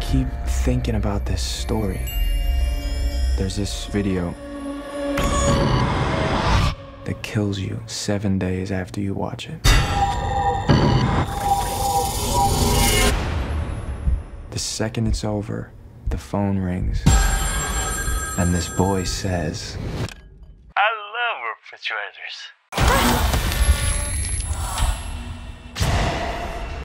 keep thinking about this story. There's this video that kills you seven days after you watch it. The second it's over, the phone rings. And this boy says, I love refrigerators.